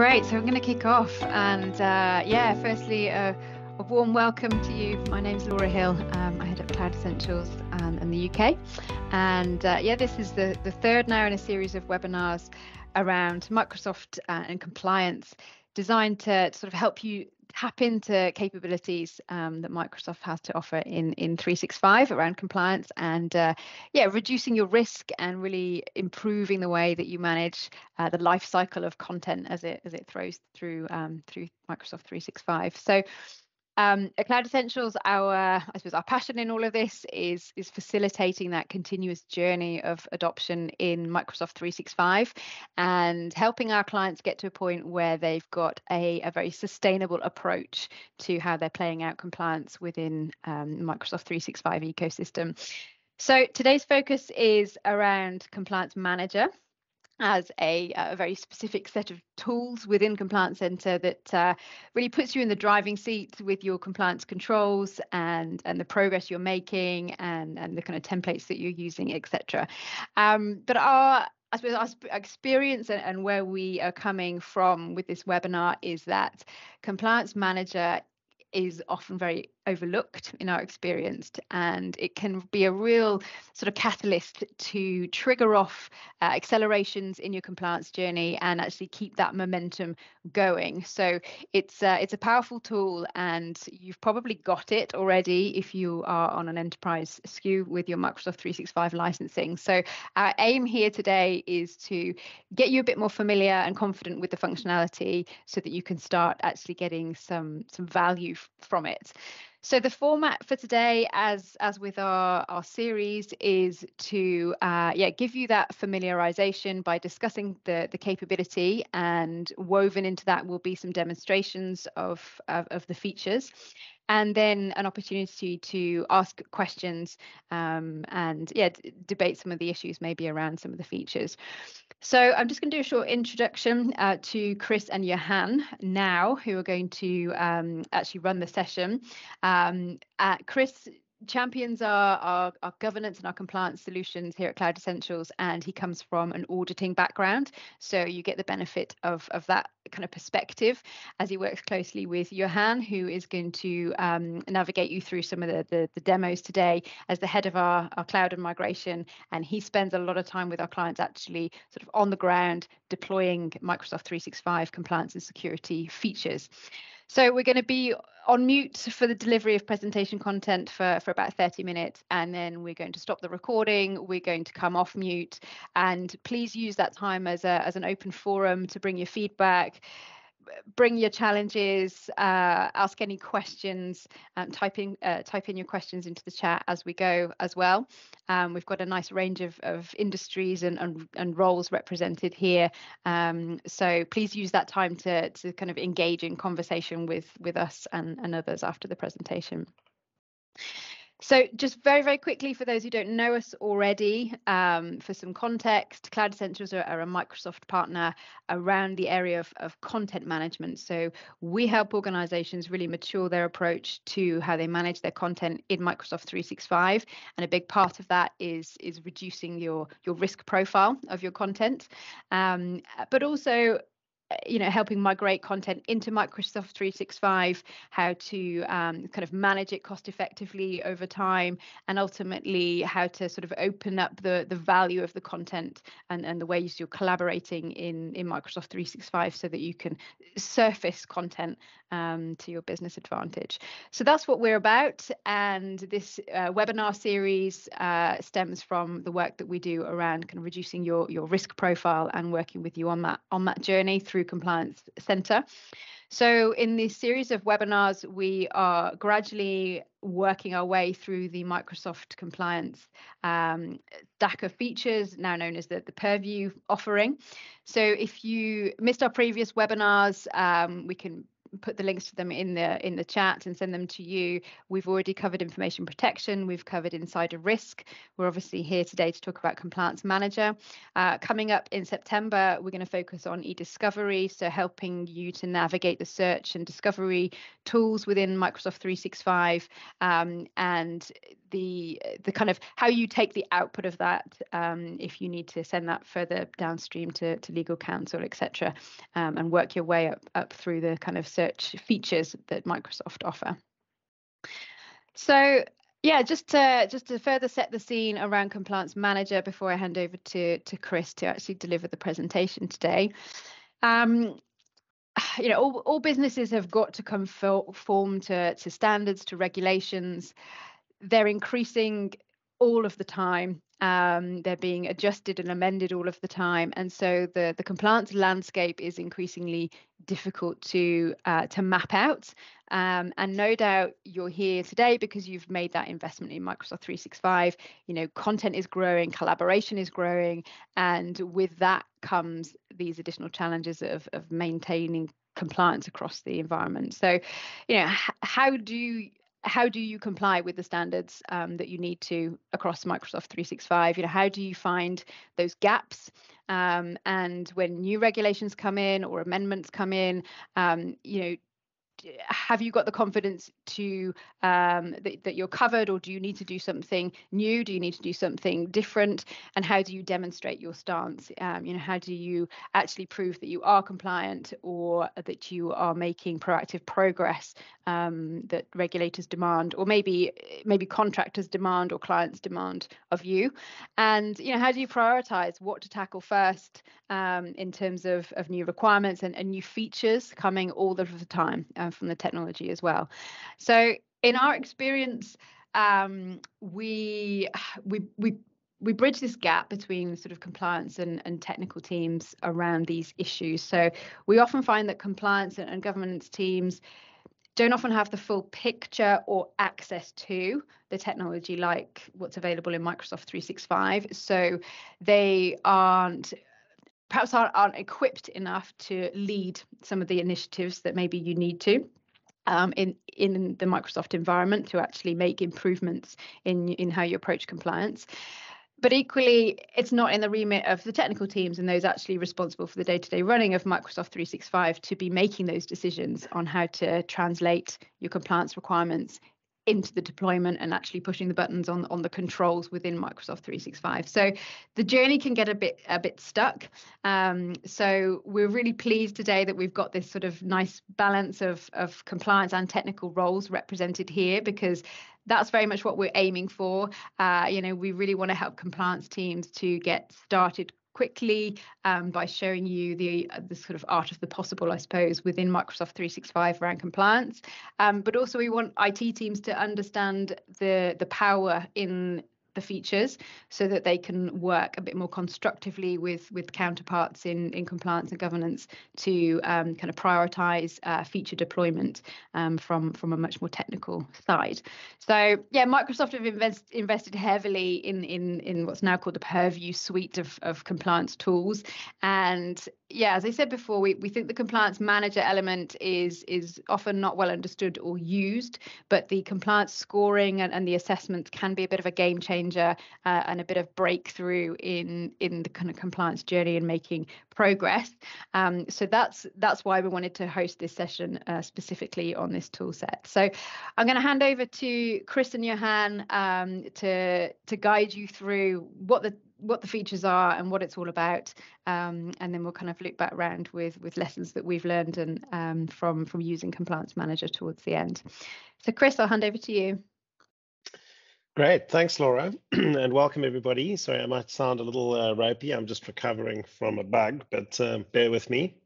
Great. So I'm going to kick off. And uh, yeah, firstly, uh, a warm welcome to you. My name's Laura Hill. Um, I head up Cloud Essentials um, in the UK. And uh, yeah, this is the, the third now in a series of webinars around Microsoft uh, and compliance designed to sort of help you tap into capabilities um, that Microsoft has to offer in in 365 around compliance and uh, yeah, reducing your risk and really improving the way that you manage uh, the life cycle of content as it as it throws through um, through Microsoft 365. So um, at Cloud Essentials, our I suppose our passion in all of this is is facilitating that continuous journey of adoption in Microsoft 365 and helping our clients get to a point where they've got a, a very sustainable approach to how they're playing out compliance within um, Microsoft 365 ecosystem. So today's focus is around Compliance Manager as a, a, very specific set of tools within Compliance Center that uh, really puts you in the driving seat with your compliance controls and and the progress you're making and and the kind of templates that you're using, etc. Um, but our I suppose our experience and, and where we are coming from with this webinar is that Compliance Manager is often very overlooked in our experience and it can be a real sort of catalyst to trigger off uh, accelerations in your compliance journey and actually keep that momentum going. So it's uh, it's a powerful tool and you've probably got it already if you are on an enterprise SKU with your Microsoft 365 licensing. So our aim here today is to get you a bit more familiar and confident with the functionality so that you can start actually getting some some value from it so the format for today, as as with our our series, is to uh, yeah give you that familiarization by discussing the the capability, and woven into that will be some demonstrations of of, of the features and then an opportunity to ask questions um, and yeah d- debate some of the issues maybe around some of the features. So i'm just going to do a short introduction uh, to chris and johan now who are going to um, actually run the session. Um, uh, chris champions our, our, our, governance and our compliance solutions here at Cloud Essentials, and he comes from an auditing background. So you get the benefit of, of that kind of perspective as he works closely with Johan, who is going to um, navigate you through some of the, the, the, demos today as the head of our, our cloud and migration. And he spends a lot of time with our clients actually sort of on the ground deploying Microsoft 365 compliance and security features. So we're going to be on mute for the delivery of presentation content for, for about 30 minutes, and then we're going to stop the recording. We're going to come off mute, and please use that time as, a, as an open forum to bring your feedback bring your challenges, uh, ask any questions, um, type in uh, type in your questions into the chat as we go as well. Um, we've got a nice range of, of industries and, and, and roles represented here. Um, so please use that time to, to kind of engage in conversation with, with us and, and others after the presentation. So just very, very quickly, for those who don't know us already, um, for some context, Cloud Essentials are, are, a Microsoft partner around the area of, of content management. So we help organizations really mature their approach to how they manage their content in Microsoft 365. And a big part of that is, is reducing your, your risk profile of your content, um, but also you know helping migrate content into microsoft 365 how to um, kind of manage it cost effectively over time and ultimately how to sort of open up the the value of the content and and the ways you're collaborating in in microsoft 365 so that you can surface content um, to your business advantage. So that's what we're about and this uh, webinar series uh, stems from the work that we do around kind of reducing your your risk profile and working with you on that on that journey through through Compliance Centre. So, in this series of webinars, we are gradually working our way through the Microsoft compliance um, of features, now known as the, the Purview offering. So, if you missed our previous webinars, um, we can put the links to them in the in the chat and send them to you. We've already covered information protection. We've covered insider risk. We're obviously here today to talk about compliance manager. Uh, coming up in September, we're going to focus on e-discovery, so helping you to navigate the search and discovery tools within Microsoft 365 um, and the the kind of how you take the output of that um, if you need to send that further downstream to, to legal counsel, etc., um, and work your way up up through the kind of features that Microsoft offer. So yeah, just to just to further set the scene around compliance manager before I hand over to to Chris to actually deliver the presentation today. Um, you know, all, all businesses have got to conform to to standards, to regulations. They're increasing all of the time um, they're being adjusted and amended all of the time, and so the the compliance landscape is increasingly difficult to uh, to map out. Um, and no doubt you're here today because you've made that investment in Microsoft 365. You know, content is growing, collaboration is growing, and with that comes these additional challenges of of maintaining compliance across the environment. So, you know, how do how do you comply with the standards um, that you need to across Microsoft 365? You know, how do you find those gaps? Um, and when new regulations come in or amendments come in, um, you know, have you got the confidence to um, that, that, you're covered or do you need to do something new? Do you need to do something different? And how do you demonstrate your stance? Um, you know how do you actually prove that you are compliant or that you are making proactive progress um, that regulators demand or maybe maybe contractors demand or clients demand of you? And you know how do you prioritize what to tackle first um, in terms of, of new requirements and, and new features coming all of the time um, from the technology as well. So in our experience, um, we we we we bridge this gap between sort of compliance and, and technical teams around these issues. So we often find that compliance and, and governance teams don't often have the full picture or access to the technology like what's available in Microsoft 365. So they aren't perhaps aren't, aren't equipped enough to lead some of the initiatives that maybe you need to. Um, in in the Microsoft environment to actually make improvements in in how you approach compliance. But equally, it's not in the remit of the technical teams and those actually responsible for the day-to-day running of Microsoft 365 to be making those decisions on how to translate your compliance requirements into the deployment and actually pushing the buttons on on the controls within Microsoft 365. So the journey can get a bit a bit stuck. Um, so we're really pleased today that we've got this sort of nice balance of of compliance and technical roles represented here because that's very much what we're aiming for. Uh, you know, we really want to help compliance teams to get started quickly um, by showing you the uh, the sort of art of the possible, I suppose, within Microsoft 365 around compliance. Um, but also, we want IT teams to understand the the power in the features so that they can work a bit more constructively with with counterparts in in compliance and governance to um, kind of prioritize uh, feature deployment um, from from a much more technical side. So yeah microsoft have invest, invested heavily in in in what's now called the purview suite of, of compliance tools. And yeah as i said before we, we think the compliance manager element is is often not well understood or used but the compliance scoring and, and the assessments can be a bit of a game changer uh, and a bit of breakthrough in in the kind of compliance journey and making progress. Um, so that's that's why we wanted to host this session uh, specifically on this tool set. So I'm going to hand over to Chris and Johan um, to to guide you through what the what the features are and what it's all about um, and then we'll kind of loop back around with with lessons that we've learned and um, from from using compliance manager towards the end so chris i'll hand over to you Great, thanks, Laura, and welcome everybody. Sorry, I might sound a little uh, ropey. I'm just recovering from a bug, but uh, bear with me.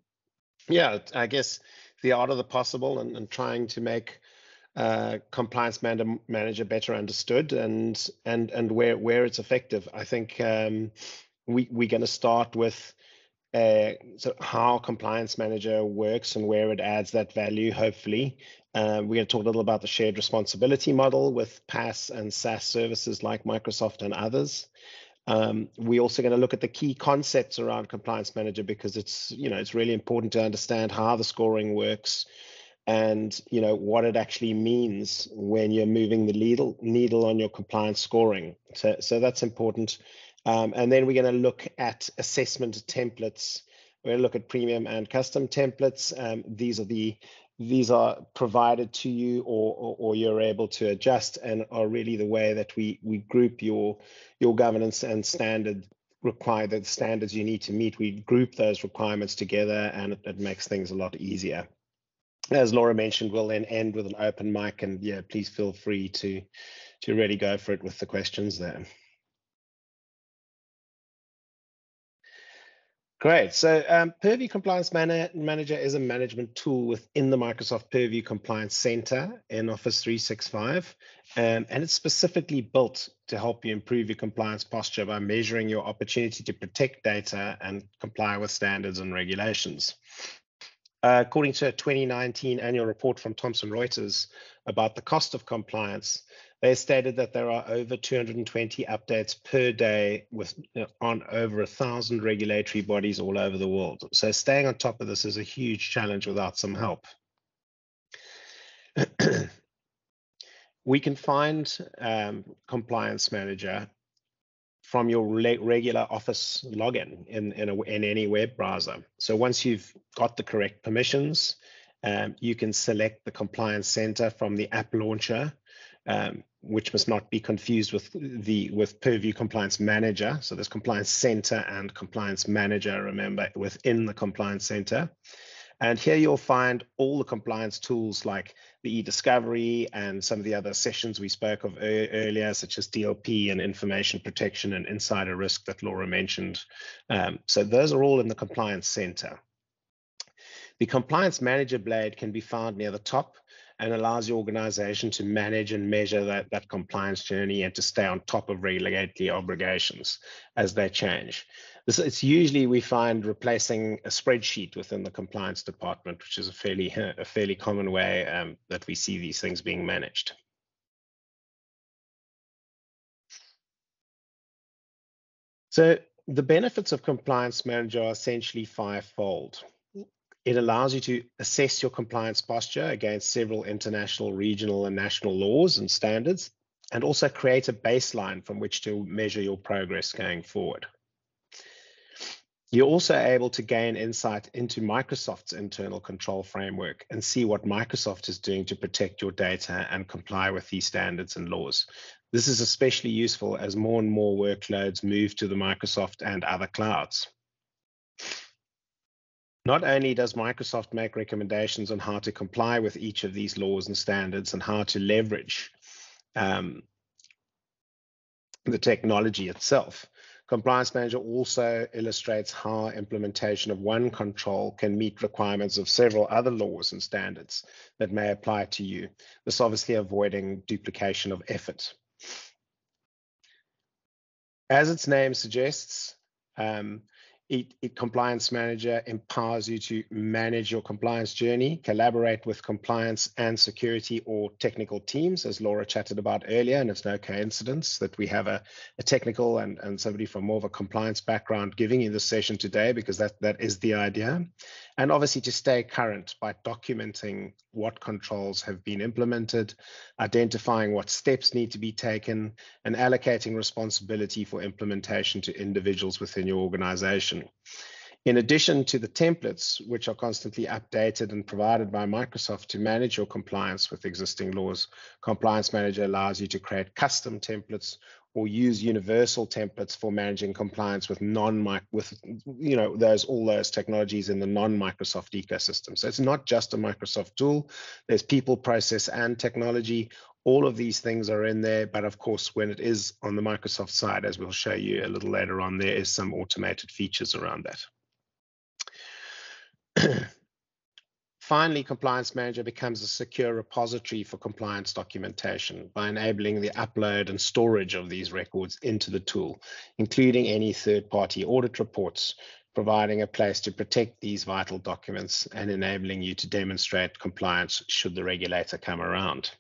Yeah, I guess the art of the possible and, and trying to make uh, compliance man- manager better understood and and and where where it's effective. I think um, we we're going to start with uh, so how compliance manager works and where it adds that value hopefully uh, we're going to talk a little about the shared responsibility model with PaaS and SaaS services like Microsoft and others. Um, we're also going to look at the key concepts around Compliance Manager because it's you know it's really important to understand how the scoring works, and you know what it actually means when you're moving the needle needle on your compliance scoring. So so that's important. Um, and then we're going to look at assessment templates. We're going to look at premium and custom templates. Um, these are the these are provided to you or, or, or, you're able to adjust and are really the way that we we group your your governance and standard require the standards you need to meet we group those requirements together and it, it makes things a lot easier as Laura mentioned, we'll then end with an open mic and yeah, please feel free to to really go for it with the questions there. Great. So um, Purview Compliance Man Manager is a management tool within the Microsoft Purview Compliance Center in Office 365. Um, and it's specifically built to help you improve your compliance posture by measuring your opportunity to protect data and comply with standards and regulations. Uh, according to a 2019 annual report from Thomson Reuters about the cost of compliance, they stated that there are over 220 updates per day with on over a thousand regulatory bodies all over the world. So staying on top of this is a huge challenge without some help. we can find um, compliance manager from your regular Office login in, in, a, in, any web browser. So once you've got the correct permissions, um, you can select the Compliance Center from the app launcher, um, which must not be confused with the with Purview Compliance Manager. So there's Compliance Center and Compliance Manager, remember, within the Compliance Center. And here you'll find all the compliance tools like the e-discovery and some of the other sessions we spoke of earlier, such as DLP and information protection and insider risk that Laura mentioned. Um, so those are all in the compliance center. The compliance manager blade can be found near the top and allows the organization to manage and measure that, that compliance journey and to stay on top of regulatory obligations as they change. This, it's usually we find replacing a spreadsheet within the compliance department, which is a fairly a fairly common way um, that we see these things being managed. So the benefits of Compliance Manager are essentially fivefold. It allows you to assess your compliance posture against several international, regional, and national laws and standards, and also create a baseline from which to measure your progress going forward. You're also able to gain insight into Microsoft's internal control framework and see what Microsoft is doing to protect your data and comply with these standards and laws. This is especially useful as more and more workloads move to the Microsoft and other clouds. Not only does Microsoft make recommendations on how to comply with each of these laws and standards and how to leverage um, the technology itself, Compliance Manager also illustrates how implementation of one control can meet requirements of several other laws and standards that may apply to you. This obviously avoiding duplication of effort. As its name suggests, um, it, it, Compliance Manager empowers you to manage your compliance journey, collaborate with compliance and security or technical teams, as Laura chatted about earlier. And it's no coincidence that we have a, a technical and, and somebody from more of a compliance background giving you this session today, because that, that is the idea. And obviously to stay current by documenting what controls have been implemented, identifying what steps need to be taken, and allocating responsibility for implementation to individuals within your organization. In addition to the templates, which are constantly updated and provided by Microsoft to manage your compliance with existing laws, Compliance Manager allows you to create custom templates or use universal templates for managing compliance with non with you know those all those technologies in the non-Microsoft ecosystem. So it's not just a Microsoft tool. There's people, process, and technology all of these things are in there, but of course, when it is on the Microsoft side, as we'll show you a little later on, there is some automated features around that. Finally, Compliance Manager becomes a secure repository for compliance documentation by enabling the upload and storage of these records into the tool, including any third-party audit reports, providing a place to protect these vital documents and enabling you to demonstrate compliance should the regulator come around.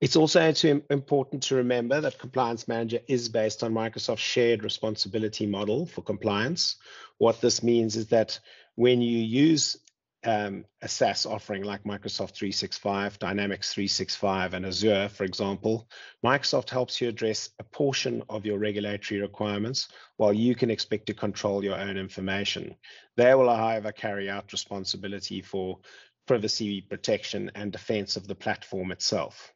It's also important to remember that Compliance Manager is based on Microsoft's shared responsibility model for compliance. What this means is that when you use um, a SaaS offering like Microsoft 365, Dynamics 365, and Azure, for example, Microsoft helps you address a portion of your regulatory requirements while you can expect to control your own information. They will, however, carry out responsibility for privacy protection and defense of the platform itself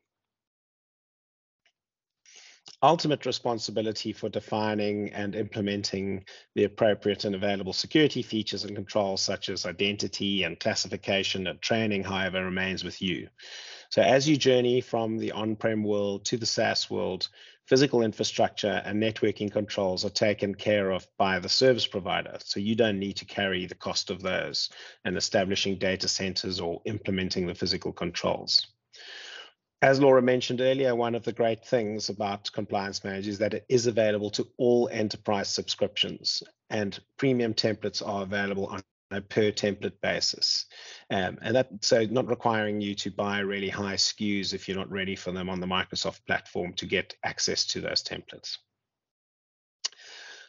ultimate responsibility for defining and implementing the appropriate and available security features and controls such as identity and classification and training, however, remains with you. So as you journey from the on-prem world to the SaaS world, physical infrastructure and networking controls are taken care of by the service provider. So you don't need to carry the cost of those and establishing data centers or implementing the physical controls as Laura mentioned earlier, one of the great things about Compliance Manager is that it is available to all enterprise subscriptions, and premium templates are available on a per template basis. Um, and that so not requiring you to buy really high SKUs if you're not ready for them on the Microsoft platform to get access to those templates.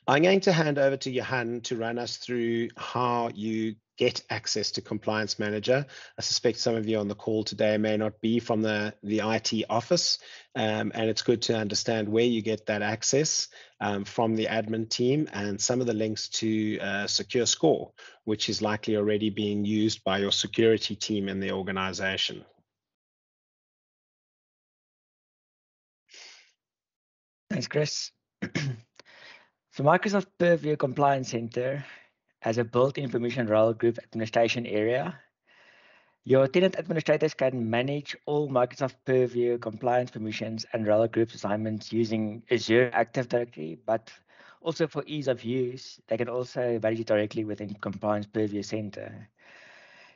I'm going to hand over to Johan to run us through how you get access to Compliance Manager. I suspect some of you on the call today may not be from the, the IT office, um, and it's good to understand where you get that access um, from the admin team and some of the links to uh, Secure Score, which is likely already being used by your security team in the organization. Thanks, Chris. so Microsoft Purview Compliance Center as a built-in permission role group administration area. Your tenant administrators can manage all Microsoft Purview compliance permissions and role groups assignments using Azure Active Directory, but also for ease of use, they can also manage it directly within Compliance Purview Center.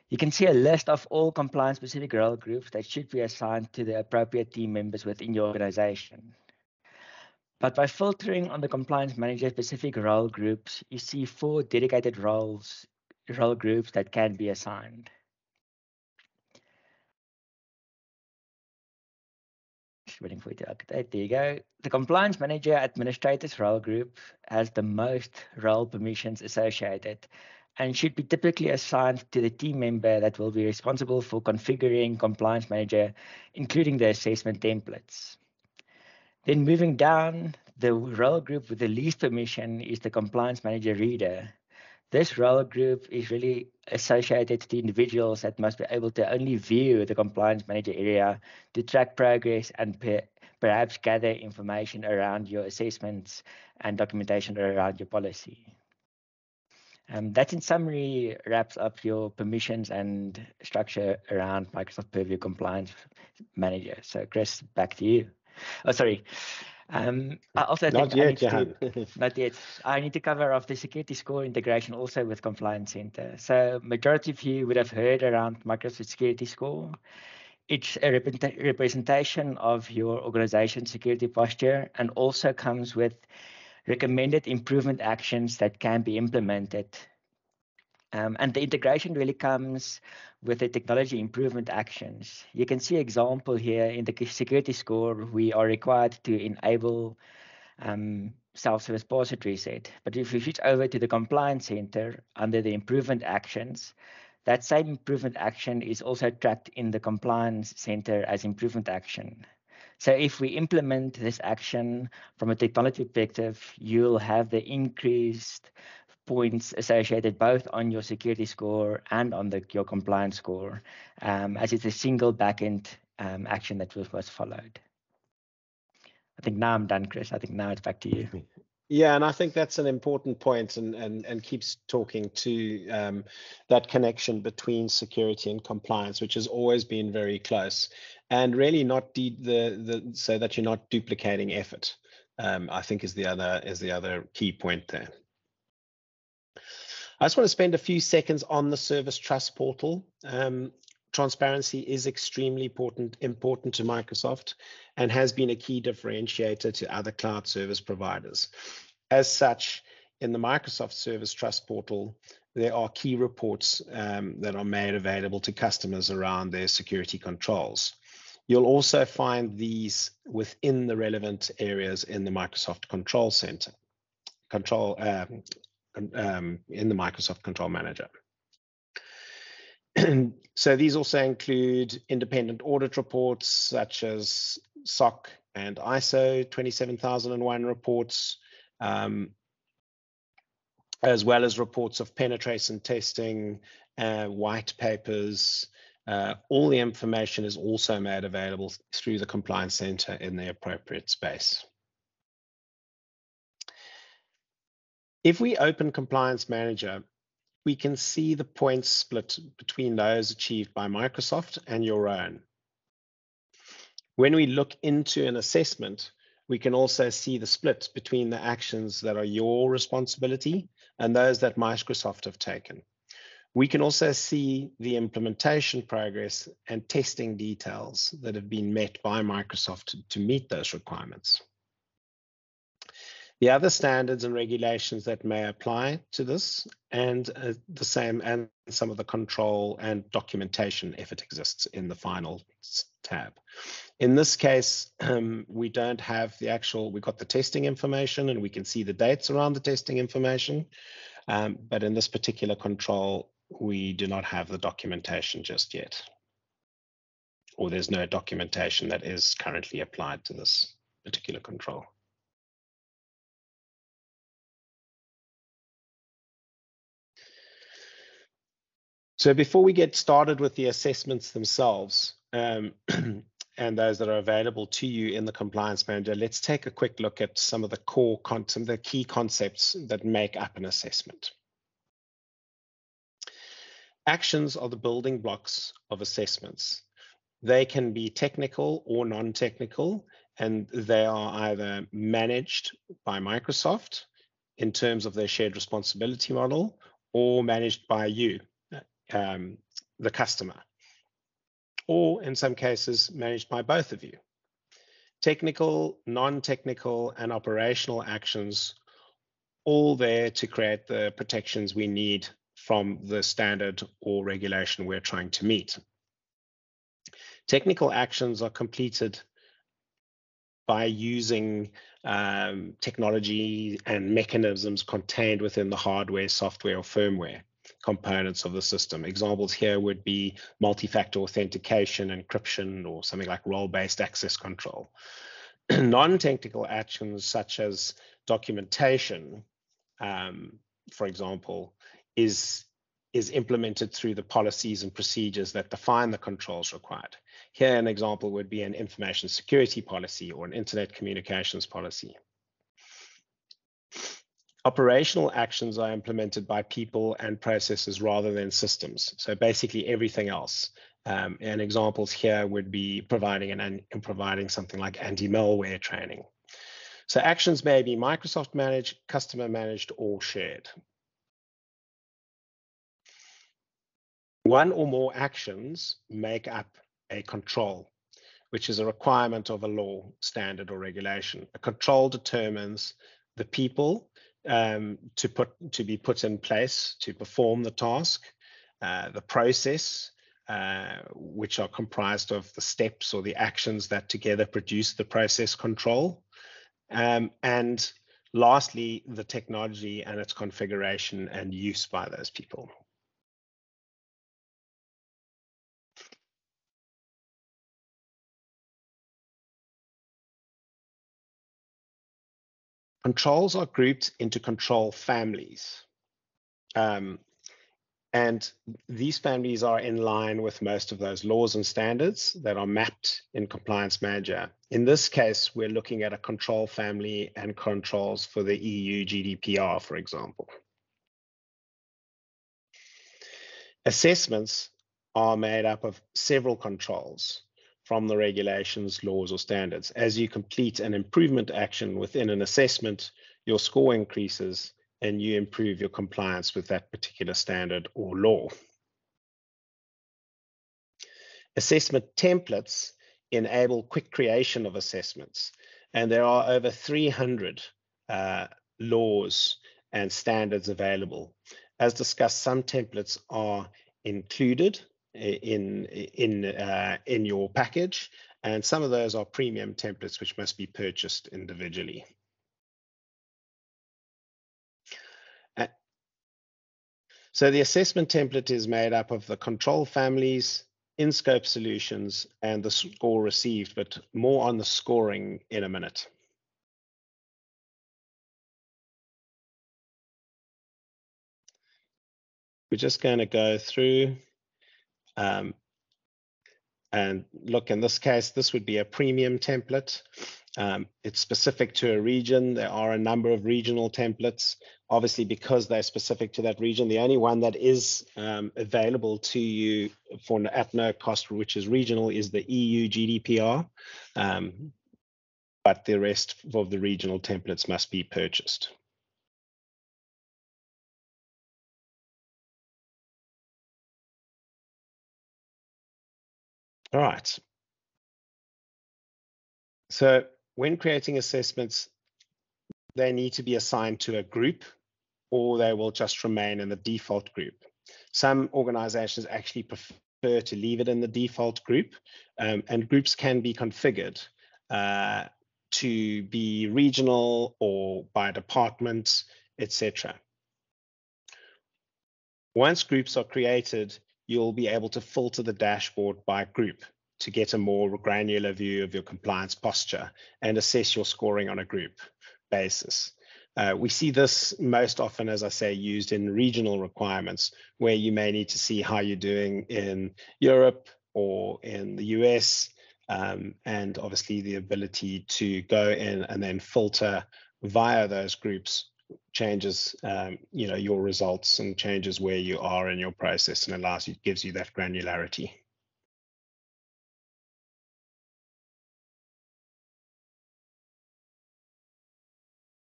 You can see a list of all compliance-specific role groups that should be assigned to the appropriate team members within your organization. But by filtering on the compliance manager specific role groups, you see four dedicated roles, role groups that can be assigned. Just waiting for you to update. There you go. The compliance manager administrators role group has the most role permissions associated and should be typically assigned to the team member that will be responsible for configuring compliance manager, including the assessment templates. Then moving down, the role group with the least permission is the compliance manager reader. This role group is really associated to the individuals that must be able to only view the compliance manager area to track progress and per perhaps gather information around your assessments and documentation around your policy. Um, that in summary wraps up your permissions and structure around Microsoft Purview Compliance Manager. So Chris, back to you. Oh, sorry. Um, I also not think yet, I need to, not yet. I need to cover off the security score integration also with Compliance Center. So majority of you would have heard around Microsoft Security Score. It's a rep representation of your organization security posture and also comes with recommended improvement actions that can be implemented um, and the integration really comes with the technology improvement actions. You can see example here in the security score, we are required to enable um, self-service password reset. But if we switch over to the compliance center under the improvement actions, that same improvement action is also tracked in the compliance center as improvement action. So if we implement this action from a technology perspective, you'll have the increased points associated both on your security score and on the, your compliance score, um, as it's a single backend um, action that was, was followed. I think now I'm done, Chris. I think now it's back to you. Yeah, and I think that's an important point and, and, and keeps talking to um, that connection between security and compliance, which has always been very close and really not the, the so that you're not duplicating effort. Um, I think is the other is the other key point there. I just want to spend a few seconds on the Service Trust Portal. Um, transparency is extremely important, important to Microsoft and has been a key differentiator to other cloud service providers. As such, in the Microsoft Service Trust Portal, there are key reports um, that are made available to customers around their security controls. You'll also find these within the relevant areas in the Microsoft Control Center, control um, um, in the Microsoft Control Manager. so these also include independent audit reports such as SOC and ISO 27001 reports, um, as well as reports of penetration testing, uh, white papers. Uh, all the information is also made available through the Compliance Center in the appropriate space. If we open Compliance Manager, we can see the points split between those achieved by Microsoft and your own. When we look into an assessment, we can also see the split between the actions that are your responsibility and those that Microsoft have taken. We can also see the implementation progress and testing details that have been met by Microsoft to meet those requirements. The other standards and regulations that may apply to this and uh, the same and some of the control and documentation if it exists in the final tab. In this case, um, we don't have the actual, we got the testing information and we can see the dates around the testing information. Um, but in this particular control, we do not have the documentation just yet. Or there's no documentation that is currently applied to this particular control. So before we get started with the assessments themselves, um, and those that are available to you in the Compliance Manager, let's take a quick look at some of the core, some of the key concepts that make up an assessment. Actions are the building blocks of assessments. They can be technical or non-technical, and they are either managed by Microsoft in terms of their shared responsibility model or managed by you, um, the customer or in some cases managed by both of you. Technical, non-technical, and operational actions all there to create the protections we need from the standard or regulation we're trying to meet. Technical actions are completed by using um, technology and mechanisms contained within the hardware, software, or firmware components of the system. Examples here would be multi-factor authentication, encryption, or something like role-based access control. Non-technical actions such as documentation, um, for example, is is implemented through the policies and procedures that define the controls required. Here, an example would be an information security policy or an internet communications policy. Operational actions are implemented by people and processes rather than systems. So basically everything else. Um, and examples here would be providing an, providing something like anti-malware training. So actions may be Microsoft managed, customer managed, or shared. One or more actions make up a control, which is a requirement of a law, standard, or regulation. A control determines the people um, to put to be put in place to perform the task, uh, the process, uh, which are comprised of the steps or the actions that together produce the process control, um, and lastly, the technology and its configuration and use by those people. Controls are grouped into control families. Um, and these families are in line with most of those laws and standards that are mapped in Compliance Manager. In this case, we're looking at a control family and controls for the EU GDPR, for example. Assessments are made up of several controls from the regulations, laws, or standards. As you complete an improvement action within an assessment, your score increases and you improve your compliance with that particular standard or law. Assessment templates enable quick creation of assessments, and there are over 300 uh, laws and standards available. As discussed, some templates are included in in uh, in your package, and some of those are premium templates which must be purchased individually. So the assessment template is made up of the control families, in-scope solutions, and the score received, but more on the scoring in a minute. We're just going to go through um, and look, in this case, this would be a premium template. Um, it's specific to a region. There are a number of regional templates. Obviously, because they're specific to that region, the only one that is um, available to you for at no cost, which is regional, is the EU GDPR. Um, but the rest of the regional templates must be purchased. All right. So when creating assessments, they need to be assigned to a group or they will just remain in the default group. Some organizations actually prefer to leave it in the default group um, and groups can be configured uh, to be regional or by department, etc. Once groups are created, you'll be able to filter the dashboard by group to get a more granular view of your compliance posture and assess your scoring on a group basis. Uh, we see this most often, as I say, used in regional requirements where you may need to see how you're doing in Europe or in the US, um, and obviously the ability to go in and then filter via those groups changes um, you know your results and changes where you are in your process and allows you gives you that granularity.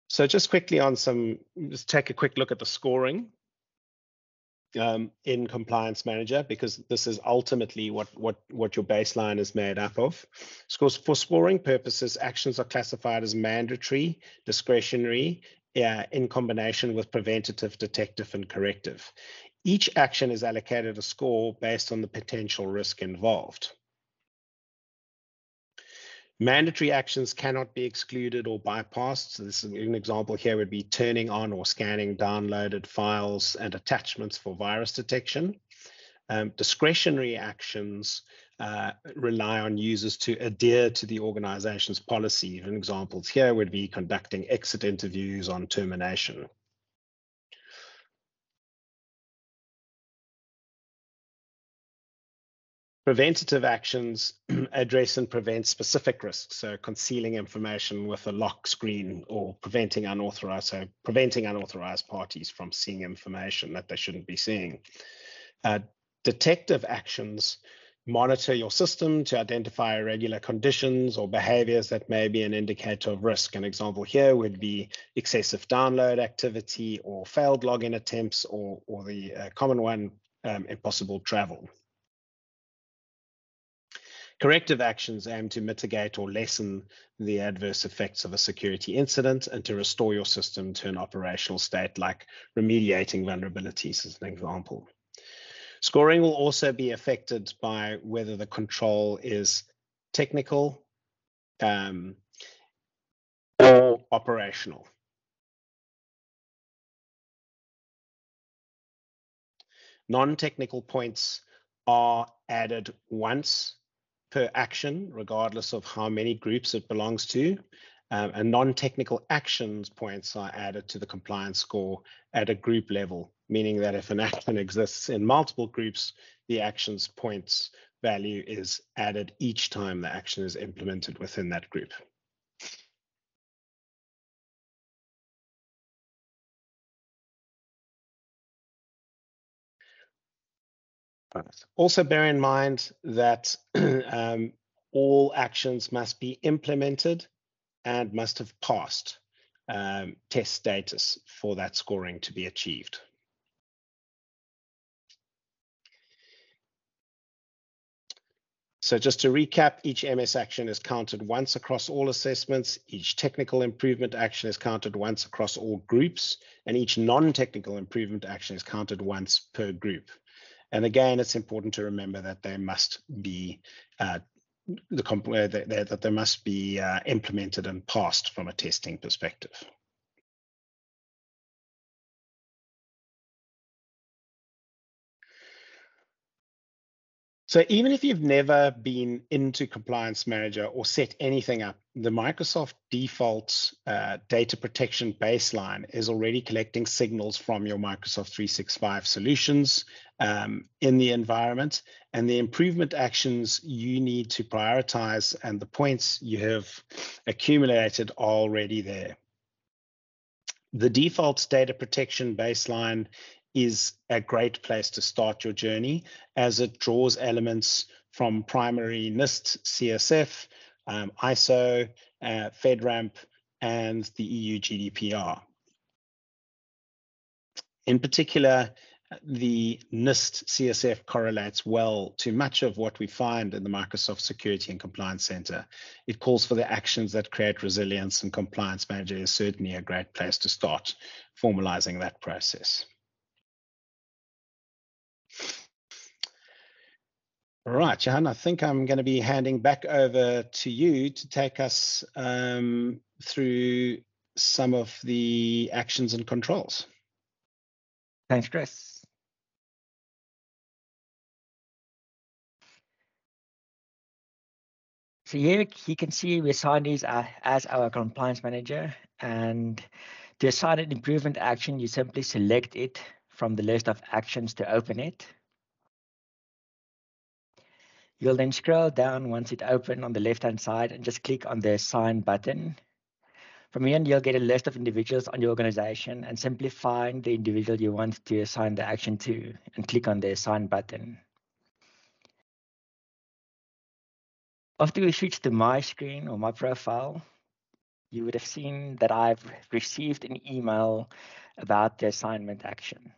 So just quickly on some just take a quick look at the scoring um, in compliance manager because this is ultimately what what what your baseline is made up of. Scores for scoring purposes actions are classified as mandatory discretionary uh, in combination with preventative, detective, and corrective. Each action is allocated a score based on the potential risk involved. Mandatory actions cannot be excluded or bypassed. So this is an example here would be turning on or scanning downloaded files and attachments for virus detection. Um, discretionary actions uh, rely on users to adhere to the organization's policy. And examples here would be conducting exit interviews on termination. Preventative actions address and prevent specific risks, so concealing information with a lock screen or preventing unauthorized, so preventing unauthorized parties from seeing information that they shouldn't be seeing. Uh, detective actions monitor your system to identify irregular conditions or behaviors that may be an indicator of risk. An example here would be excessive download activity or failed login attempts or, or the uh, common one, um, impossible travel. Corrective actions aim to mitigate or lessen the adverse effects of a security incident and to restore your system to an operational state like remediating vulnerabilities as an example. Scoring will also be affected by whether the control is technical um, or operational. Non-technical points are added once per action, regardless of how many groups it belongs to. Um, and non-technical actions points are added to the compliance score at a group level, meaning that if an action exists in multiple groups, the actions points value is added each time the action is implemented within that group. Also bear in mind that um, all actions must be implemented and must have passed um, test status for that scoring to be achieved. So just to recap, each MS action is counted once across all assessments, each technical improvement action is counted once across all groups, and each non-technical improvement action is counted once per group. And again, it's important to remember that they must be uh, the uh, that, that they must be uh, implemented and passed from a testing perspective. So even if you've never been into Compliance Manager or set anything up, the Microsoft default uh, data protection baseline is already collecting signals from your Microsoft 365 solutions um, in the environment and the improvement actions you need to prioritize and the points you have accumulated are already there. The default data protection baseline is a great place to start your journey as it draws elements from primary NIST CSF, um, ISO, uh, FedRAMP, and the EU GDPR. In particular, the NIST CSF correlates well to much of what we find in the Microsoft Security and Compliance Center. It calls for the actions that create resilience, and Compliance Manager is certainly a great place to start formalizing that process. Right, Johan, I think I'm going to be handing back over to you to take us um, through some of the actions and controls. Thanks, Chris. So here you can see we assigned these as our compliance manager and to assign an improvement action, you simply select it from the list of actions to open it. You'll then scroll down once it opens on the left-hand side and just click on the Assign button. From here, you'll get a list of individuals on your organization and simply find the individual you want to assign the action to and click on the Assign button. After we switch to my screen or my profile, you would have seen that I've received an email about the assignment action.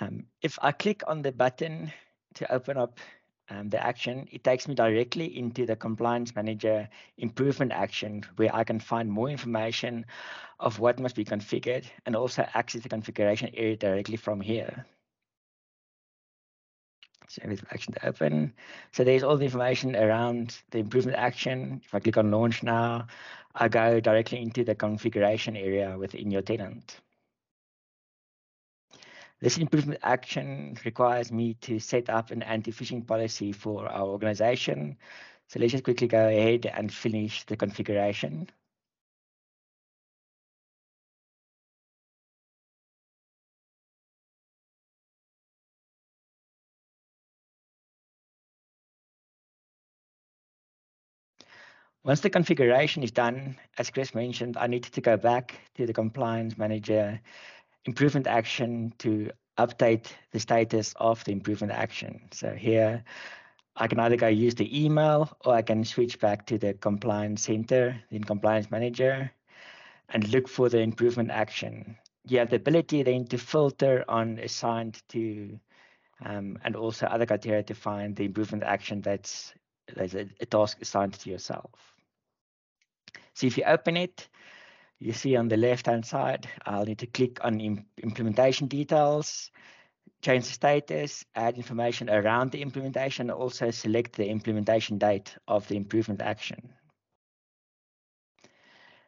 Um, if I click on the button to open up um, the action, it takes me directly into the Compliance Manager improvement action where I can find more information of what must be configured and also access the configuration area directly from here. So with action to open. So there's all the information around the improvement action. If I click on launch now, I go directly into the configuration area within your tenant. This improvement action requires me to set up an anti-phishing policy for our organization. So let's just quickly go ahead and finish the configuration. Once the configuration is done, as Chris mentioned, I need to go back to the compliance manager improvement action to update the status of the improvement action. So here I can either go use the email or I can switch back to the compliance center in compliance manager and look for the improvement action. You have the ability then to filter on assigned to um, and also other criteria to find the improvement action that's, that's a, a task assigned to yourself. So if you open it, you see on the left-hand side, I'll need to click on implementation details, change the status, add information around the implementation, also select the implementation date of the improvement action.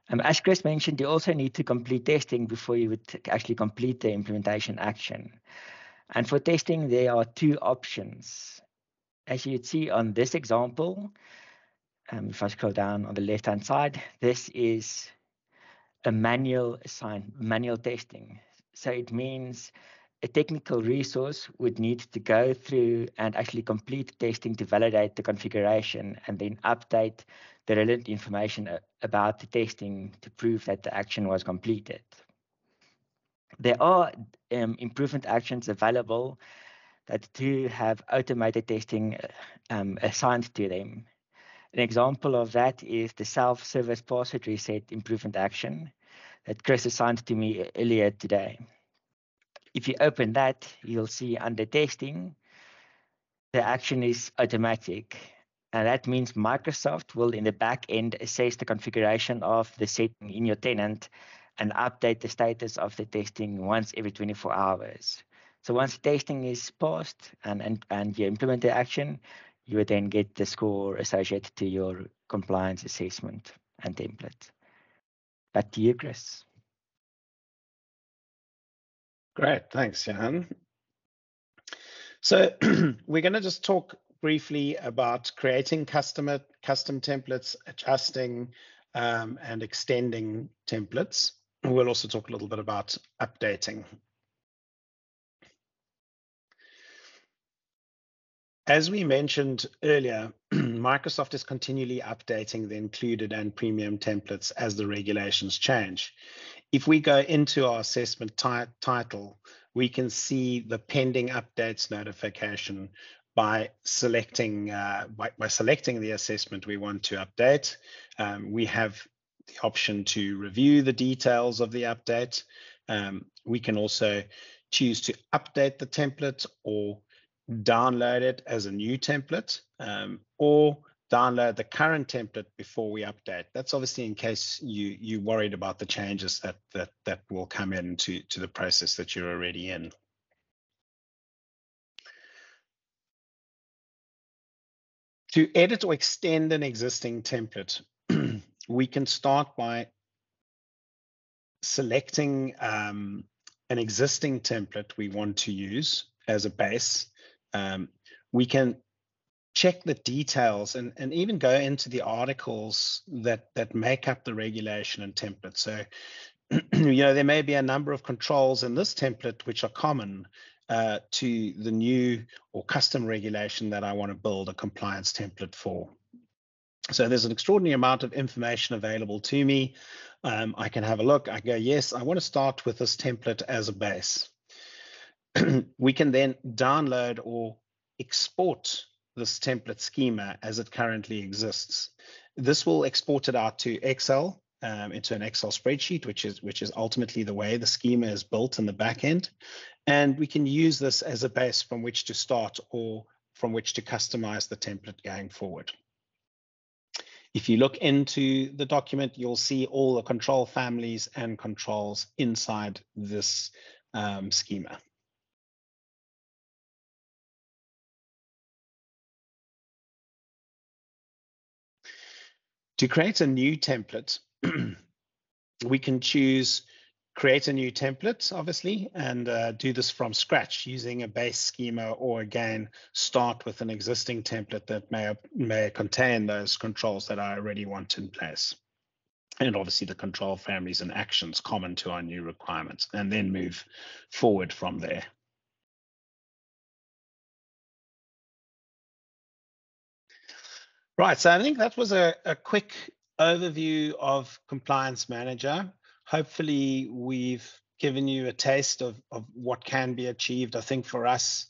Um, as Chris mentioned, you also need to complete testing before you would actually complete the implementation action. And for testing, there are two options. As you'd see on this example, um, if I scroll down on the left-hand side, this is a manual assign manual testing. So it means a technical resource would need to go through and actually complete testing to validate the configuration and then update the relevant information about the testing to prove that the action was completed. There are um, improvement actions available that do have automated testing um, assigned to them. An example of that is the self-service password reset improvement action that Chris assigned to me earlier today. If you open that, you'll see under testing, the action is automatic. And that means Microsoft will in the back end assess the configuration of the setting in your tenant and update the status of the testing once every 24 hours. So once testing is passed and, and, and you implement the action, you would then get the score associated to your compliance assessment and template. Back to you, Chris. Great, thanks, Jan. So we're going to just talk briefly about creating customer custom templates, adjusting um, and extending templates. We'll also talk a little bit about updating. As we mentioned earlier, Microsoft is continually updating the included and premium templates as the regulations change. If we go into our assessment title, we can see the pending updates notification by selecting uh, by, by, selecting the assessment we want to update. Um, we have the option to review the details of the update. Um, we can also choose to update the template or download it as a new template um, or download the current template before we update. That's obviously in case you you worried about the changes that that that will come into to the process that you're already in. To edit or extend an existing template, we can start by selecting um, an existing template we want to use as a base. Um, we can check the details and, and even go into the articles that that make up the regulation and template. So, you know, there may be a number of controls in this template which are common uh, to the new or custom regulation that I want to build a compliance template for. So there's an extraordinary amount of information available to me. Um, I can have a look. I go, yes, I want to start with this template as a base. we can then download or export this template schema as it currently exists. This will export it out to Excel um, into an Excel spreadsheet, which is which is ultimately the way the schema is built in the back end. And we can use this as a base from which to start or from which to customize the template going forward. If you look into the document, you'll see all the control families and controls inside this um, schema. To create a new template, we can choose create a new template, obviously, and uh, do this from scratch using a base schema, or again, start with an existing template that may, may contain those controls that I already want in place. And obviously the control families and actions common to our new requirements, and then move forward from there. Right, so I think that was a, a quick overview of Compliance Manager. Hopefully we've given you a taste of, of what can be achieved. I think for us,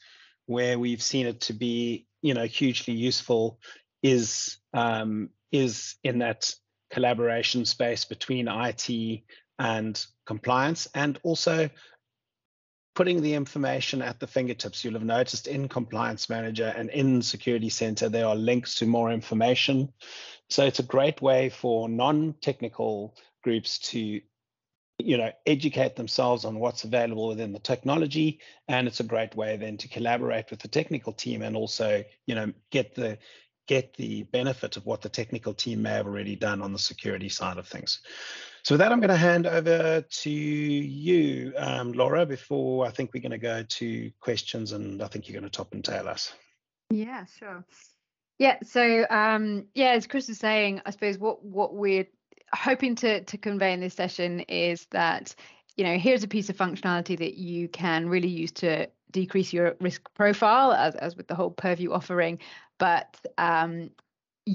where we've seen it to be, you know, hugely useful is um, is in that collaboration space between IT and compliance, and also putting the information at the fingertips. You'll have noticed in Compliance Manager and in Security Center, there are links to more information. So it's a great way for non-technical groups to you know educate themselves on what's available within the technology and it's a great way then to collaborate with the technical team and also you know get the get the benefit of what the technical team may have already done on the security side of things so with that, I'm going to hand over to you, um, Laura, before I think we're going to go to questions and I think you're going to top and tail us. Yeah, sure. Yeah, so um, yeah, as Chris was saying, I suppose what what we're hoping to to convey in this session is that you know here's a piece of functionality that you can really use to decrease your risk profile as, as with the whole purview offering but um,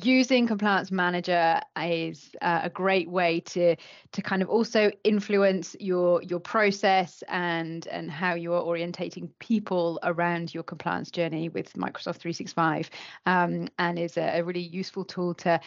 using compliance manager is uh, a great way to to kind of also influence your your process and and how you're orientating people around your compliance journey with Microsoft 365 um, and is a, a really useful tool to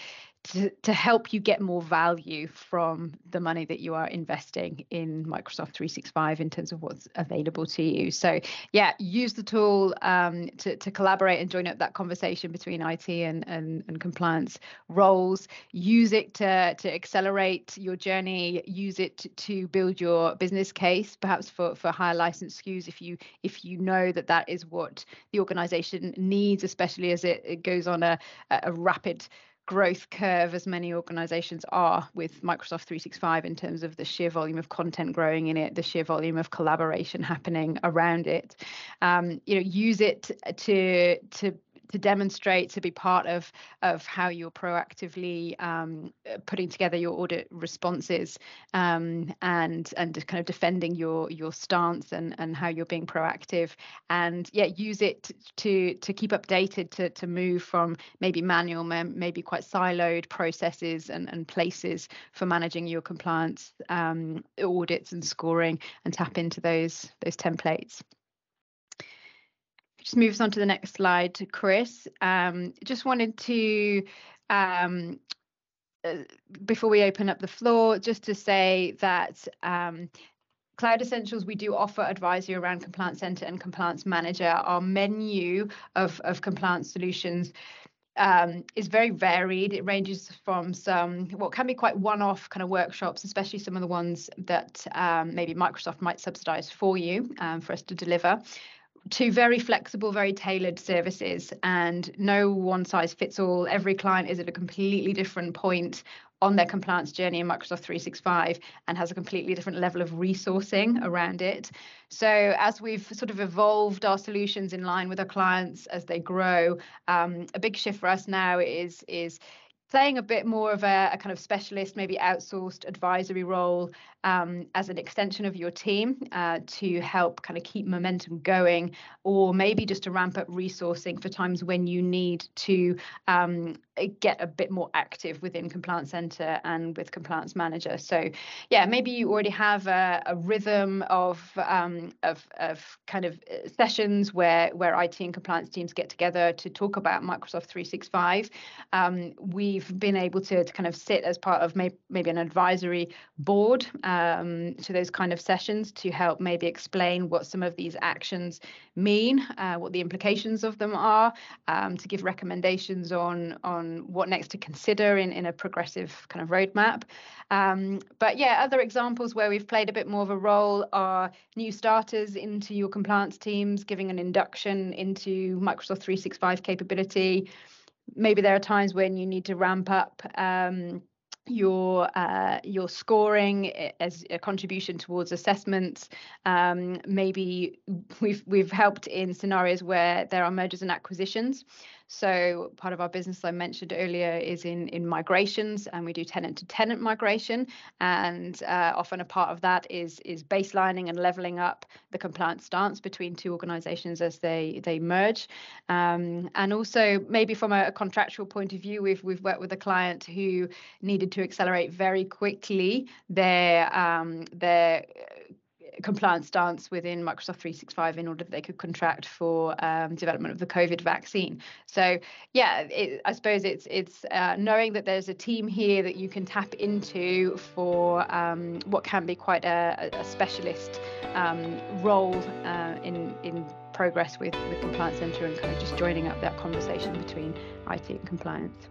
to, to help you get more value from the money that you are investing in Microsoft 365 in terms of what's available to you. So, yeah, use the tool um, to, to collaborate and join up that conversation between IT and, and, and compliance roles. Use it to, to accelerate your journey. Use it to, to build your business case, perhaps for, for higher license SKUs if you if you know that that is what the organization needs, especially as it, it goes on a, a rapid growth curve as many organizations are with Microsoft 365 in terms of the sheer volume of content growing in it, the sheer volume of collaboration happening around it. Um, you know, use it to to to demonstrate to be part of of how you're proactively um, putting together your audit responses um, and and kind of defending your your stance and and how you're being proactive. And yeah use it to to keep updated to to move from maybe manual maybe quite siloed processes and and places for managing your compliance um, audits and scoring and tap into those those templates just moves on to the next slide, to Chris. Um, just wanted to, um, uh, before we open up the floor, just to say that um, Cloud Essentials, we do offer advisory around Compliance Center and Compliance Manager. Our menu of, of compliance solutions um, is very varied. It ranges from some what can be quite one-off kind of workshops, especially some of the ones that um, maybe Microsoft might subsidize for you um, for us to deliver, to very flexible, very tailored services, and no one size fits all. Every client is at a completely different point on their compliance journey in Microsoft 365 and has a completely different level of resourcing around it. So, as we've sort of evolved our solutions in line with our clients as they grow, um, a big shift for us now is is playing a bit more of a, a, kind of specialist, maybe outsourced advisory role um, as an extension of your team uh, to help kind of keep momentum going, or maybe just to ramp up resourcing for times when you need to um, get a bit more active within Compliance Center and with Compliance Manager. So, yeah, maybe you already have a, a rhythm of, um, of of kind of uh, sessions where where IT and compliance teams get together to talk about Microsoft 365. Um, we've been able to, to kind of sit as part of may, maybe an advisory board um, to those kind of sessions to help maybe explain what some of these actions mean, uh, what the implications of them are, um, to give recommendations on on what next to consider in, in a progressive kind of roadmap. Um, but yeah, other examples where we've played a bit more of a role are new starters into your compliance teams, giving an induction into Microsoft 365 capability. Maybe there are times when you need to ramp up um, your uh, your scoring as a contribution towards assessments. Um, maybe we've we've helped in scenarios where there are mergers and acquisitions. So part of our business I mentioned earlier is in in migrations, and we do tenant to tenant migration, and uh, often a part of that is is baselining and leveling up the compliance stance between two organisations as they they merge, um, and also maybe from a, a, contractual point of view, we've we've worked with a client who needed to accelerate very quickly their um, their compliance stance within Microsoft 365 in order that they could contract for um, development of the COVID vaccine. So yeah, it, I suppose it's it's uh, knowing that there's a team here that you can tap into for um, what can be quite a, a specialist um, role uh, in in progress with with Compliance Center and kind of just joining up that conversation between IT and compliance.